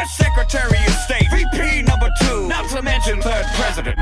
First Secretary of State, VP number two, not to mention third president.